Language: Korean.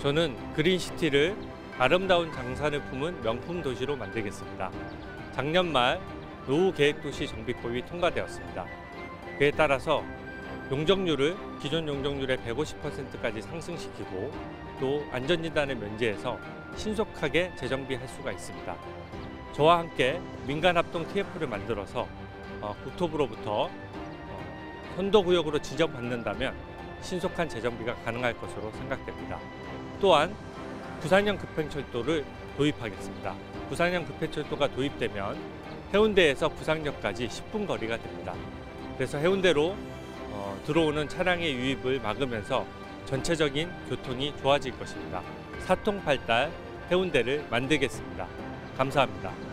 저는 그린시티를 아름다운 장산을 품은 명품 도시로 만들겠습니다. 작년 말 노후 계획도시 정비법이 통과되었습니다. 그에 따라서 용적률을 기존 용적률의 150%까지 상승시키고 또 안전진단을 면제해서 신속하게 재정비할 수가 있습니다. 저와 함께 민간합동 TF를 만들어서 어, 국토부로부터 어, 선도구역으로 지정받는다면 신속한 재정비가 가능할 것으로 생각됩니다. 또한 부산형 급행철도를 도입하겠습니다. 부산형 급행철도가 도입되면 해운대에서 부산역까지 10분 거리가 됩니다. 그래서 해운대로 어, 들어오는 차량의 유입을 막으면서 전체적인 교통이 좋아질 것입니다. 사통팔달 해운대를 만들겠습니다. 감사합니다.